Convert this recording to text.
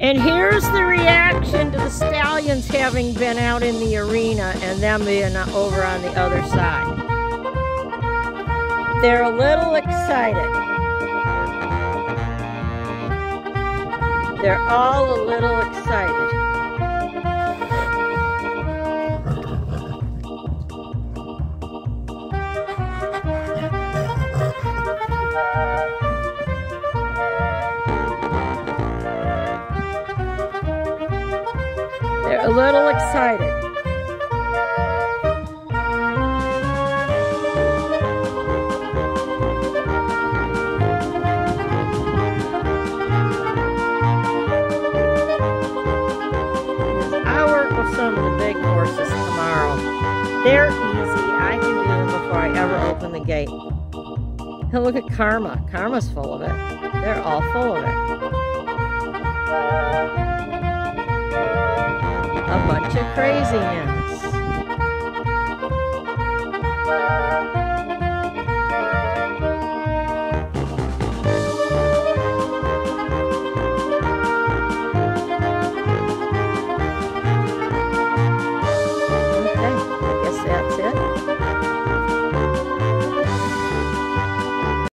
And here's the reaction to the Stallions having been out in the arena and them being over on the other side. They're a little excited. They're all a little excited. They're a little excited. I work with some of the big horses tomorrow. They're easy. I can do them before I ever open the gate. And look at Karma. Karma's full of it. They're all full of it. A bunch of crazy men.